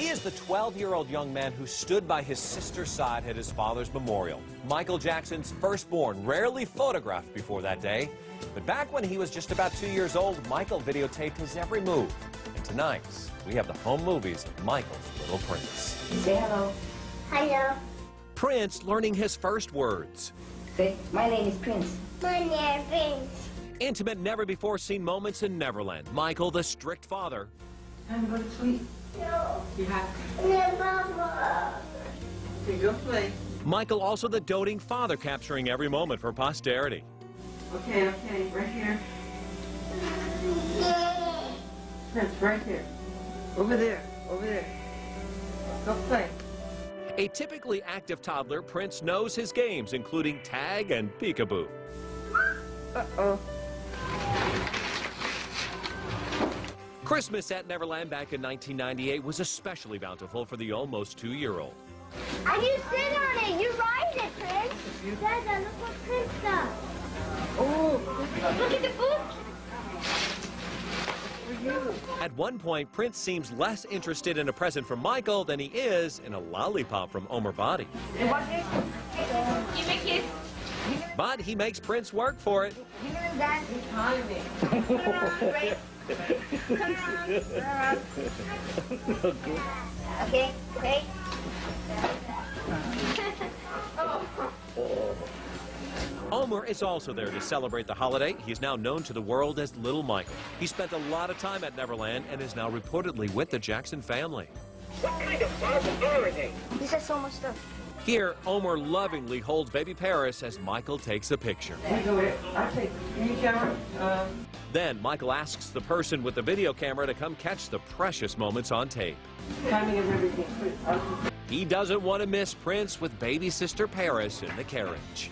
He is the 12-year-old young man who stood by his sister's side at his father's memorial. Michael Jackson's firstborn, rarely photographed before that day. But back when he was just about two years old, Michael videotaped his every move. And tonight, we have the home movies of Michael's Little Prince. Say hello. Hello. Prince learning his first words. Say, my name is Prince. My name is Prince. Intimate, never-before-seen moments in Neverland. Michael, the strict father. Time to go to sleep. No. You have No, Papa. to go play. Michael, also the doting father, capturing every moment for posterity. Okay, okay, right here. Prince, right here. Over there, over there. Go play. A typically active toddler, Prince knows his games, including tag and peekaboo. Uh-oh. Christmas at Neverland back in 1998 was especially bountiful for the almost two-year-old. And you sit on it. You ride it, Prince. Dada, look what Prince does. Oh, Look at the book. At one point, Prince seems less interested in a present from Michael than he is in a lollipop from Omer Bhatti. You want this? Give me a kiss. But he makes Prince work for it. You're gonna dance. He's hiding. Come on, Prince. Come on. Come on. Okay, okay. Omer is also there to celebrate the holiday. He is now known to the world as Little Michael. He spent a lot of time at Neverland and is now reportedly with the Jackson family. What kind of father are they? He says so much stuff. Here, Omer lovingly holds baby Paris as Michael takes a picture. There you go. I'll take Give camera. Uh, Then Michael asks the person with the video camera to come catch the precious moments on tape. timing of everything. He doesn't want to miss Prince with baby sister Paris in the carriage.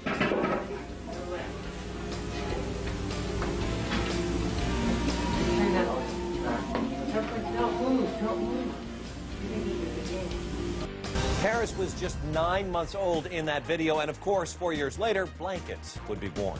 Paris was just nine months old in that video, and of course, four years later, blankets would be worn.